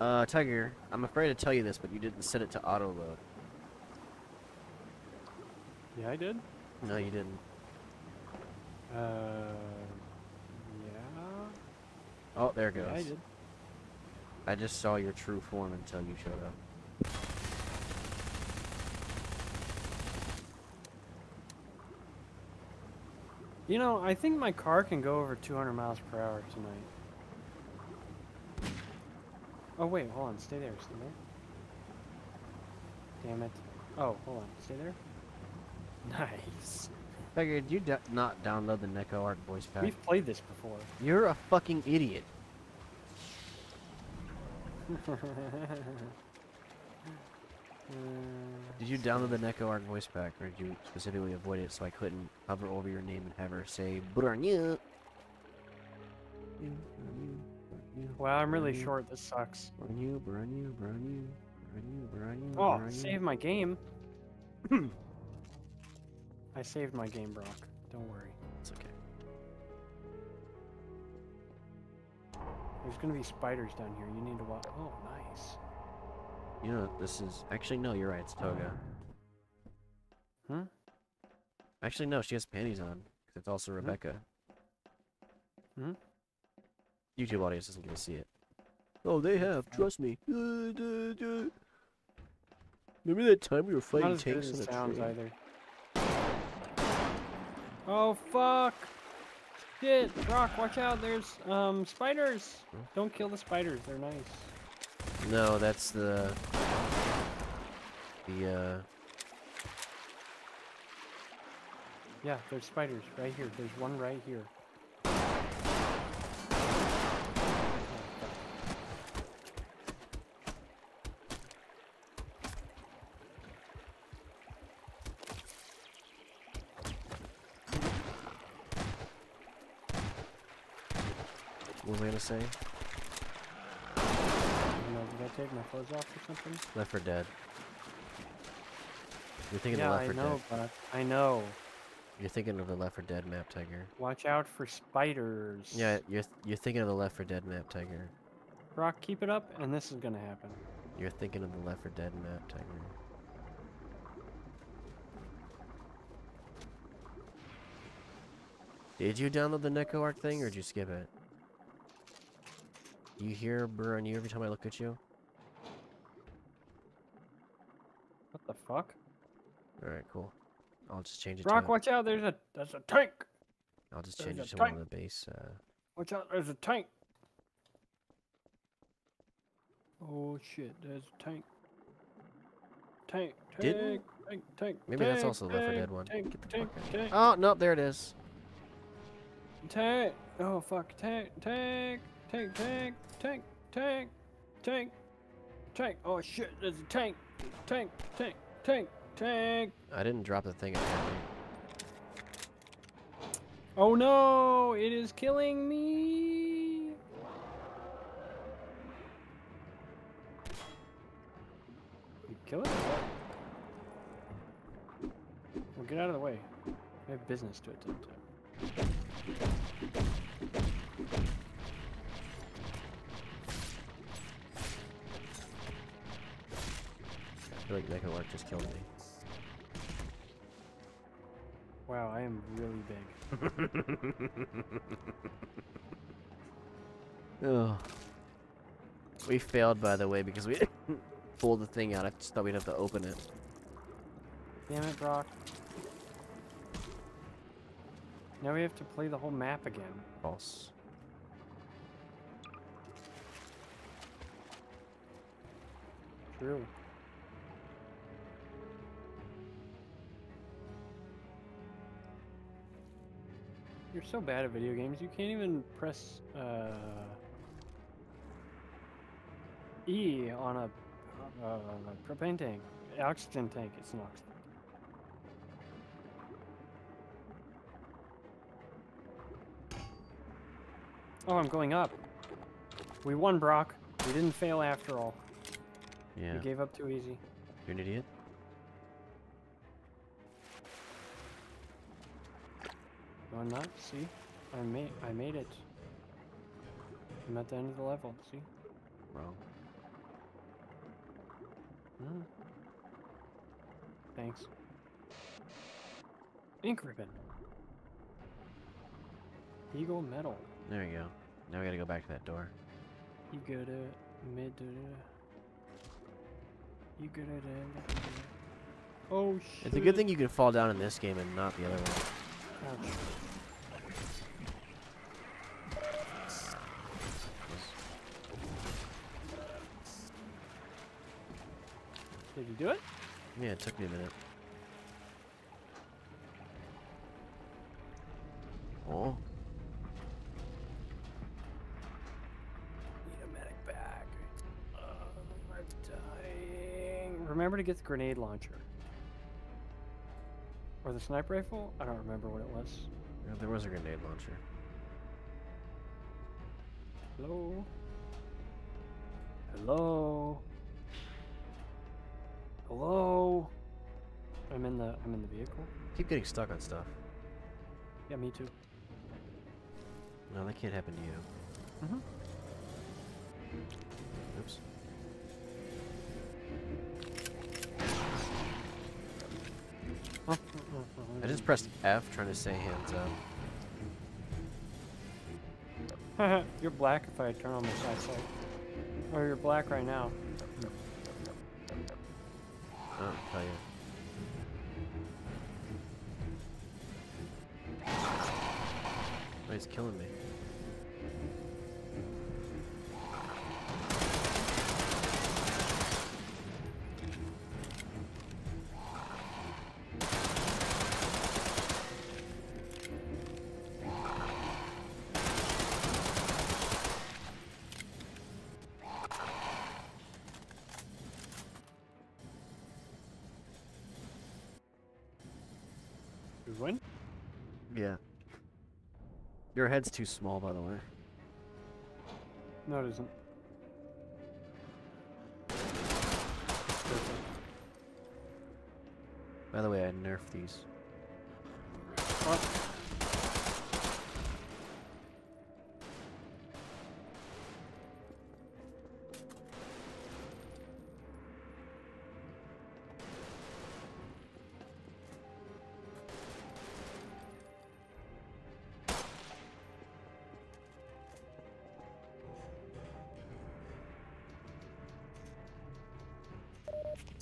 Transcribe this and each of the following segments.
Uh, Tiger, I'm afraid to tell you this, but you didn't set it to auto load. Yeah, I did. No, you didn't. Uh, yeah. Oh, there it goes. Yeah, I did. I just saw your true form until you showed up. You know, I think my car can go over 200 miles per hour tonight. Oh wait, hold on, stay there, stay there. Damn it. Oh, hold on, stay there. Nice. Did you do not download the Neko Arc voice pack? We've played this before. You're a fucking idiot. Did you download the Neko Arc voice pack, or did you specifically avoid it so I couldn't hover over your name and have her say Branya? Mm. Wow, I'm really short. This sucks. Branya, Branya, Branya, Branya, Branya, Oh, save my game. I saved my game, Brock. Don't worry. It's okay. There's gonna be spiders down here. You need to watch. Oh, nice. You know, this is actually no. You're right. It's Toga. Huh? Actually, no. She has panties on. it's also Rebecca. Hmm? YouTube audience doesn't get to see it. Oh, they have. Trust me. Duh, duh. Remember that time we were Not fighting as good tanks as on it a sounds train? either. Oh fuck! Shit, Brock, watch out! There's um spiders. Hmm? Don't kill the spiders. They're nice. No, that's the the uh. Yeah, there's spiders right here. There's one right here. Was I gonna say? I did I take my clothes off or something? Left for Dead. You're thinking yeah, of Left I 4 know, Dead. but I know. You're thinking of the Left 4 Dead map, Tiger. Watch out for spiders. Yeah, you're you're thinking of the Left 4 Dead map, Tiger. Rock, keep it up, and this is gonna happen. You're thinking of the Left 4 Dead map, Tiger. Did you download the Neko Arc thing, or did you skip it? You hear burr on you every time I look at you? What the fuck? Alright, cool. I'll just change it Brock, to... watch out! There's a there's a tank. I'll just there's change it to one tank. of the base, uh... Watch out! There's a tank. Oh shit! There's a tank. Tank. Tank. Didn't- Tank. Tank. Maybe that's also the Left 4 Dead tank, one. Tank. Get the tank. fuck out. Tank. Oh, nope, there it is. Tank. Oh fuck! Tank. Tank. Tank. Tank. Tank. Tank. Tank. Tank. Oh shit! There's a tank. Tank. Tank. Tank. Tank. I didn't drop the thing apparently. Oh no! It is killing me. You kill it? Well, get out of the way. I have business to attend to. I feel like Neko Arc just killed me. Wow, I am really big. Oh. We failed, by the way, because we pulled the thing out. I just thought we'd have to open it. Damn it, Brock. Now we have to play the whole map again. False. True. You're so bad at video games, you can't even press uh, E on a uh, propane tank. Oxygen tank, it's an oxygen. Oh, I'm going up. We won, Brock. We didn't fail after all. Yeah. We gave up too easy. You're an idiot? I'm not, see? I made I made it. I'm at the end of the level, see? Wrong. Hmm. Thanks. Ink ribbon. Eagle medal. There we go. Now we gotta go back to that door. You go to mid You good at end. Oh shit. It's a good thing you can fall down in this game and not the other one. Did you do it? Yeah, it took me a minute. Oh, Need a medic bag. Uh, I'm dying. Remember to get the grenade launcher. Or the sniper rifle? I don't remember what it was. yeah, there was a grenade launcher. Hello? Hello? Hello? I'm in the I'm in the vehicle. Keep getting stuck on stuff. Yeah, me too. No, that can't happen to you. Mhm. Oops. I just pressed F trying to say hands up. you're black if I turn on my side. Or you're black right now. I don't tell you. Oh, he's killing me. Your head's too small, by the way. No, it isn't. By the way, I nerfed these. What?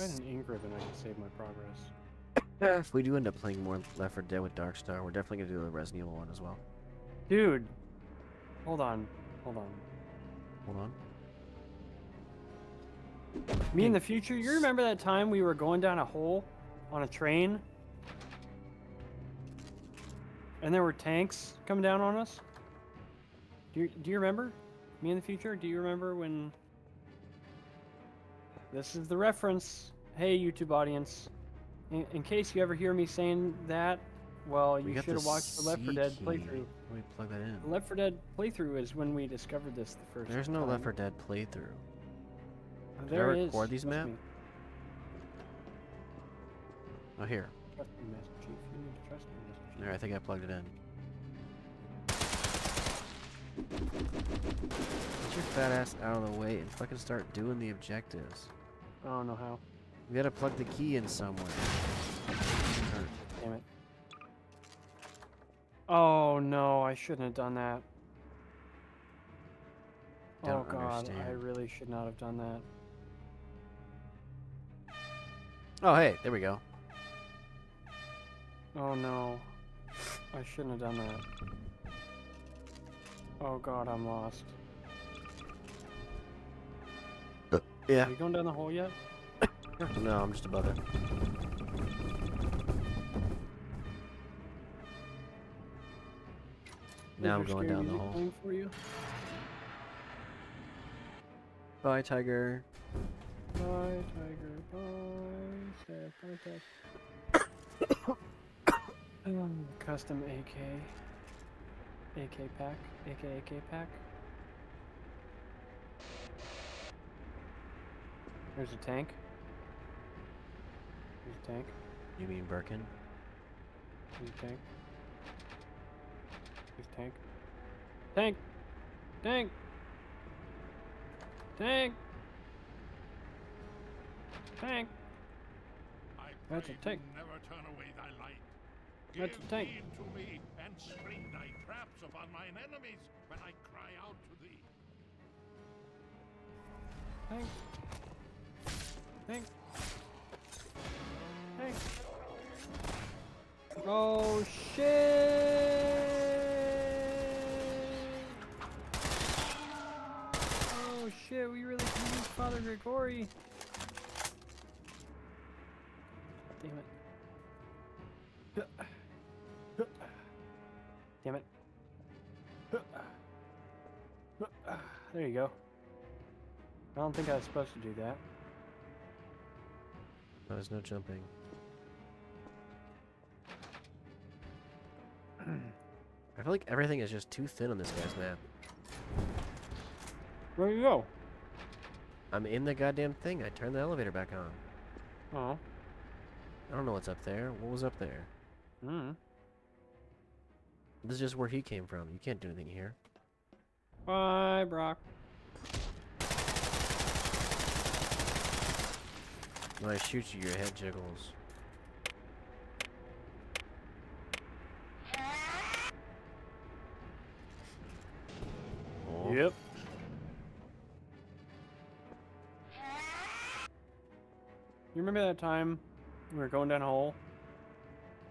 I had an I could save my progress. if we do end up playing more Left 4 Dead with Darkstar, we're definitely gonna do the Resident Evil one as well. Dude! Hold on. Hold on. Hold on. Me in the future, you remember that time we were going down a hole on a train? And there were tanks coming down on us? Do you, do you remember? Me in the future? Do you remember when... This is the reference. Hey, YouTube audience. In, in case you ever hear me saying that, well, We you should have watched the Left 4 Dead key. playthrough. Let me plug that in. The Left 4 Dead playthrough is when we discovered this the first There's no. Left 4 Dead playthrough. Did I There is. record these trust map? me. Oh, here. Trust me, Master Chief. You need to trust me, Master Chief. There, I think I plugged it in. Get your fat ass out of the way and fucking start doing the objectives. I don't know how. We gotta plug the key in somewhere. Damn it. Oh no, I shouldn't have done that. Don't oh god, I really should not have done that. Oh, hey, there we go. Oh no. I shouldn't have done that. Oh god, I'm lost. Yeah. Are you going down the hole yet? No, I'm just above it. Now I'm going down the hole. For you? Bye, Tiger. Bye, tiger. Bye. Step by step. um, custom AK. AK pack. AK AK pack. There's a tank. There's a tank. You mean Birkin? There's a tank. There's a tank. Tank! Tank! Tank! Tank! That's a I tank. Never turn away thy light. That's a tank. heed to me and spring thy traps upon mine enemies when I cry out to thee. Tank. Tank. Tank. Oh shit! Oh shit, we really can use Father Gregory. Damn it. Damn it. There you go. I don't think I was supposed to do that. No, there's no jumping. I feel like everything is just too thin on this guy's map. Where do you go? I'm in the goddamn thing. I turned the elevator back on. Oh. I don't know what's up there. What was up there? Hmm. This is just where he came from. You can't do anything here. Bye, Brock. When I shoot you, your head jiggles. Oh, Yep. You remember that time we were going down a hole?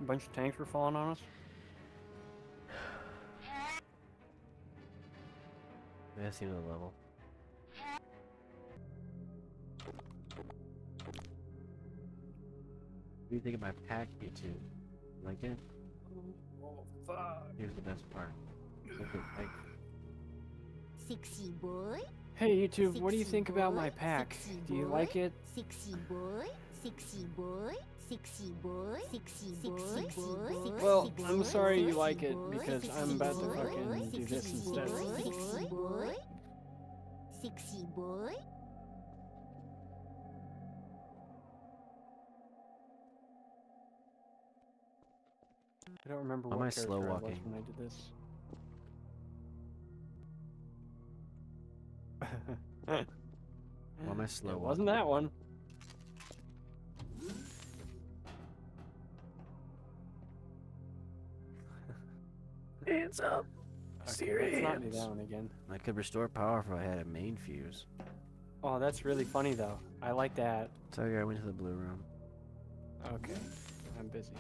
A bunch of tanks were falling on us? That's the end of the level. Do you think of my pack, YouTube? Like it? Oh, fuck. Here's the best part. Like, Sexy boy. Hey, YouTube, what do you Sexy think about my pack? sexy Do you boy. like it? Sexy boy. Sexy boy. Sexy boy. Sexy boy. Well, I'm sorry you like it, because I'm about to fucking do this instead. Sexy boy. Sexy boy. I don't remember what am I slow I was walking? when I did this. why am I slow It wasn't that one. Hands up! Okay, let's not do Serious. that one again. I could restore power if I had a main fuse. Oh, that's really funny though. I like that. Sorry, I went to the blue room. Okay, I'm busy.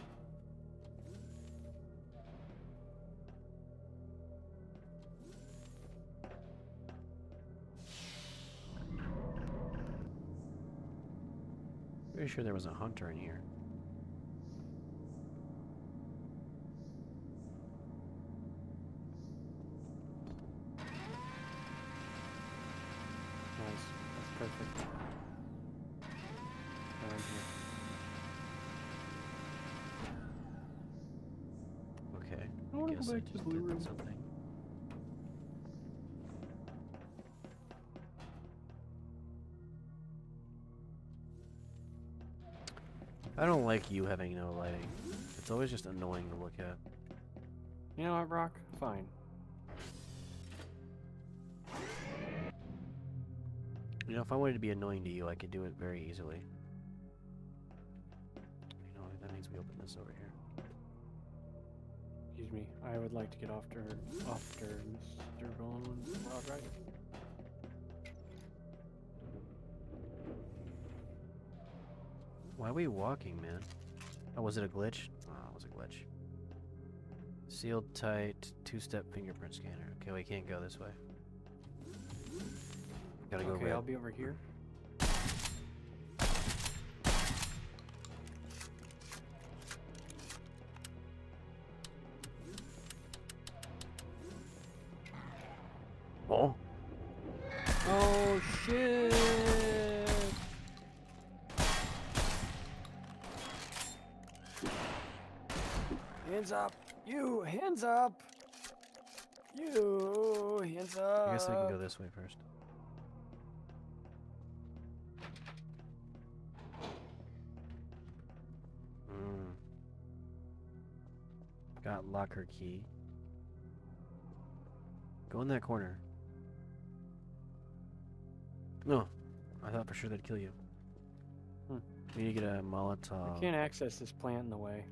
Pretty sure there was a hunter in here. Nice. That's perfect. Around here. Okay. I wanna Guess I back to just blue did room. something. I don't like you having no lighting. It's always just annoying to look at. You know what, Rock? Fine. You know, if I wanted to be annoying to you, I could do it very easily. You know, that means we open this over here. Excuse me. I would like to get after after Mr. Baldwin. All right. Why are we walking, man? Oh, was it a glitch? Oh, it was a glitch. Sealed tight, two-step fingerprint scanner. Okay, we can't go this way. Gotta go okay, red. I'll be over here. Oh, Oh shit! Hands up! You hands up! You hands up! I guess I can go this way first. Mm. Got locker key. Go in that corner. No, I thought for sure they'd kill you. Hmm. We need to get a Molotov. I can't access this plant in the way.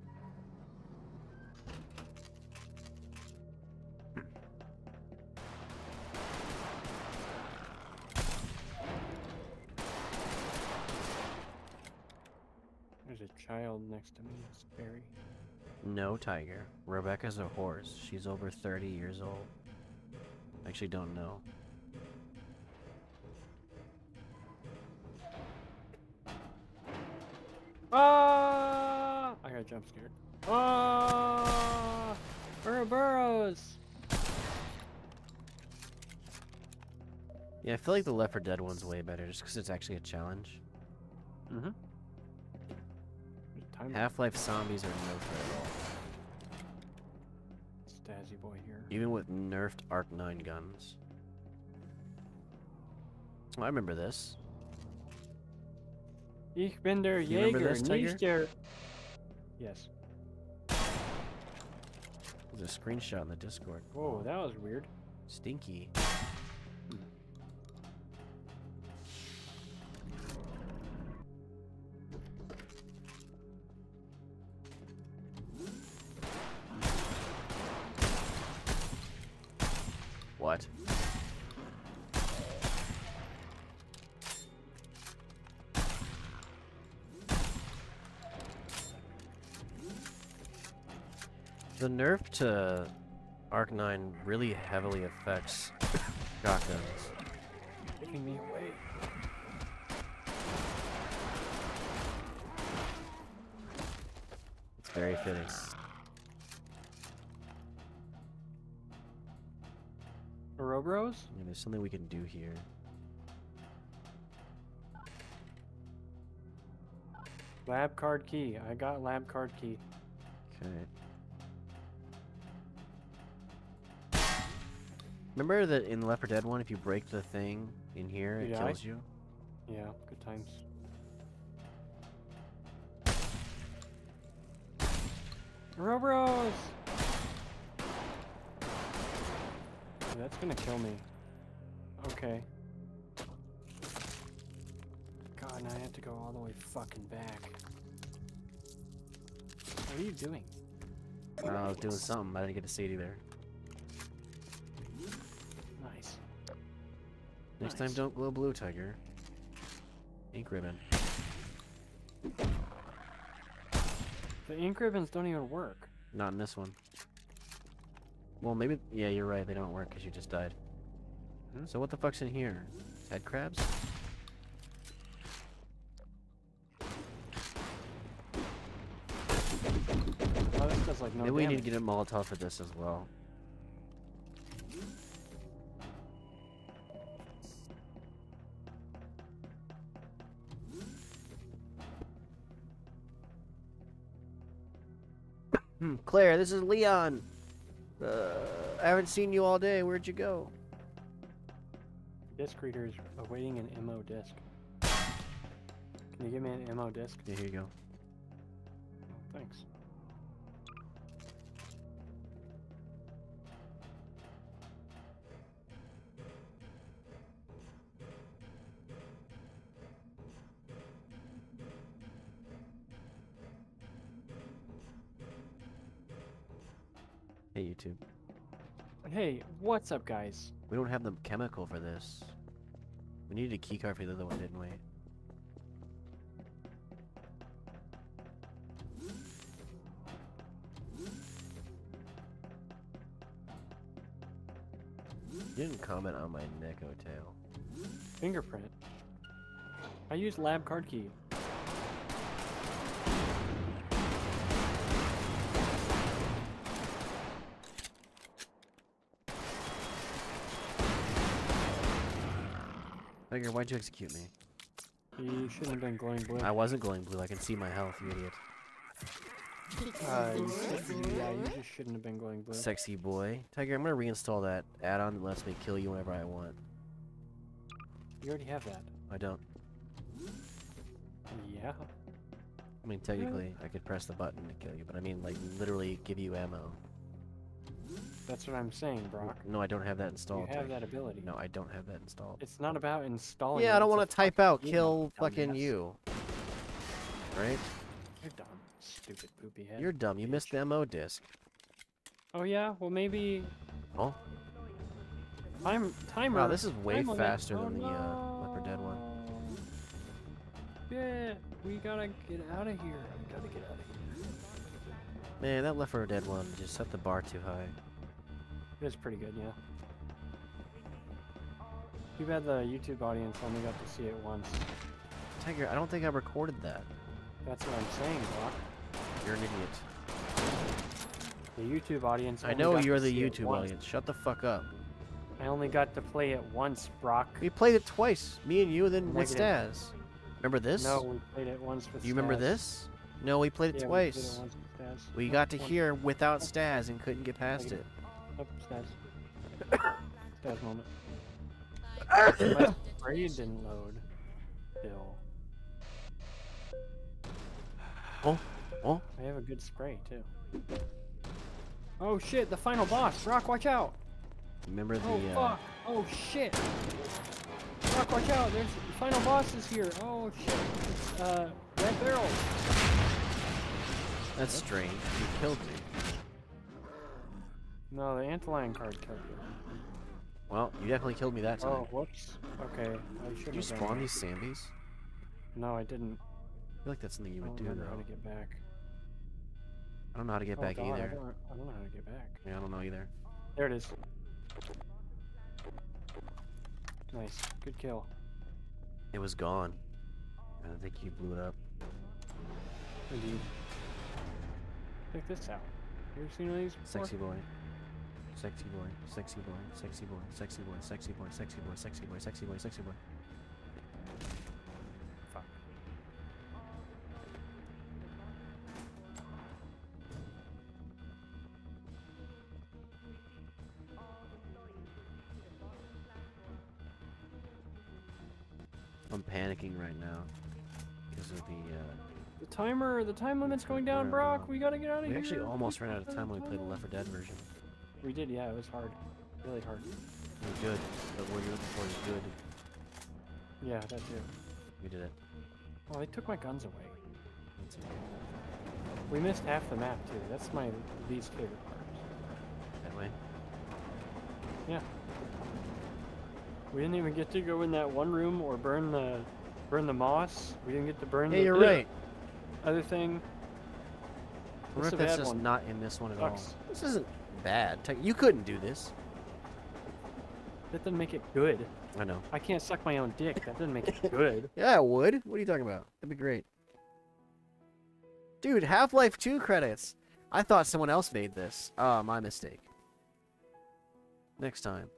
Child next to me. It's Barry. No, Tiger. Rebecca's a horse. She's over 30 years old. Actually, don't know. Ah! I got jump scared. Ah! Ouroboros! Yeah, I feel like the Left 4 Dead one's way better just because it's actually a challenge. Mm-hmm. Time Half-Life zombies are no threat at all. Stazzy boy here. Even with nerfed Arc 9 guns. Oh, I remember this. Ich bin der You remember Jäger, this, nicht der... Yes. There's a screenshot in the Discord. Whoa, that was weird. Stinky. Nerf to Arc 9 really heavily affects shotguns. Taking me away. It's very fitting. Ouroboros? Yeah, there's something we can do here. Lab card key. I got lab card key. Okay. Remember that in Left 4 Dead 1, if you break the thing in here, it kills you? Yeah, good times. Robros! That's gonna kill me. Okay. God, now I have to go all the way fucking back. What are you doing? I was doing something, I didn't get to see it either. Next time, don't glow blue, Tiger. Ink ribbon. The ink ribbons don't even work. Not in this one. Well, maybe. Yeah, you're right. They don't work because you just died. Hmm? So what the fuck's in here? Head crabs? Oh, this does like no maybe we need to get a Molotov for this as well. Hmm, Claire, this is Leon. Uh, I haven't seen you all day. Where'd you go? Disc reader is awaiting an MO disc. Can you give me an MO disc? Yeah, here you go. Oh, thanks. Hey, YouTube. Hey, what's up, guys? We don't have the chemical for this. We needed a keycard for the other one, didn't we? You didn't comment on my Neko tail. Fingerprint. I use lab card key. Tiger, why'd you execute me? You shouldn't have been glowing blue. I wasn't glowing blue. I can see my health, you idiot. Uh, you should, yeah, you just shouldn't have been glowing blue. Sexy boy. Tiger, I'm gonna reinstall that add-on that lets me kill you whenever I want. You already have that. I don't. Yeah. I mean, technically, I could press the button to kill you, but I mean, like, literally give you ammo. That's what I'm saying, Brock. No, I don't have that You installed. have that ability. No, I don't have that installed. It's not about installing. Yeah, it, I don't want to type out kill fucking dumbass. you. right? You're dumb. Stupid poopy head. You're dumb. You missed the MO disc. Oh yeah. Well maybe. Oh. Time timer. Wow, this is way time faster Oh, than the uh, Left 4 Dead one. Yeah, we gotta get out of here. We gotta get out of here. Man, that Left 4 Dead one just set the bar too high. It was pretty good, yeah. Too bad the YouTube audience only got to see it once. Tiger, I don't think I recorded that. That's what I'm saying, Brock. You're an idiot. The YouTube audience. I know you're the YouTube audience. Shut the fuck up. I only got to play it once, Brock. We played it twice. Me and you, and then with Staz. Remember this? No, we played it once with. You remember this? No, we played it Yeah, we played twice. it once with Staz. We got to hear without Staz and couldn't get past Negative. it. Nope, Staz. Staz moment. My spray didn't load. Still. Oh, oh. I have a good spray too. Oh shit! The final boss. Rock, watch out! Remember the Oh uh, fuck! Oh shit! Rock, watch out! There's the final boss is here. Oh shit! Uh, red barrel. That's strange. You killed me. No, the antlion guard killed you. Well, you definitely killed me that oh, time. Oh, whoops. Okay, I should Did you spawn these Sambies? No, I didn't. I feel like that's something you would don't do remember how though. to get back. I don't know how to get oh, back God, I either. don't, I don't know how to get back. Yeah, I don't know either. There it is. Nice. Good kill. It was gone. I think you blew it up. Indeed. Check this out. You ever seen one of these before? Sexy boy. Sexy boy. Sexy boy. Sexy boy. Sexy boy. Sexy boy. Sexy boy. Sexy boy. Sexy boy. Sexy boy. Fuck. I'm panicking right now because of the. Uh, The timer, the time limit's going down, Brock. uh, We gotta get out of we here. We actually almost ran out of time when we played the out Left 4 Dead version. We did, yeah. It was hard. Really hard. It was good, but what you're looking for is good. Yeah, that too. We did it. Oh, they took my guns away. That's it. We missed half the map too. That's my least favorite part. That way. Yeah. We didn't even get to go in that one room or burn the burn the moss. We didn't get to burn Hey, the you're right. other thing. I What's wonder if the that's just one? not in this one at all. This isn't bad. You couldn't do this. That doesn't make it good. I know. I can't suck my own dick. That doesn't make it good. Yeah, I would. What are you talking about? That'd be great. Dude, Half-Life 2 credits. I thought someone else made this. Ah, my mistake. Next time.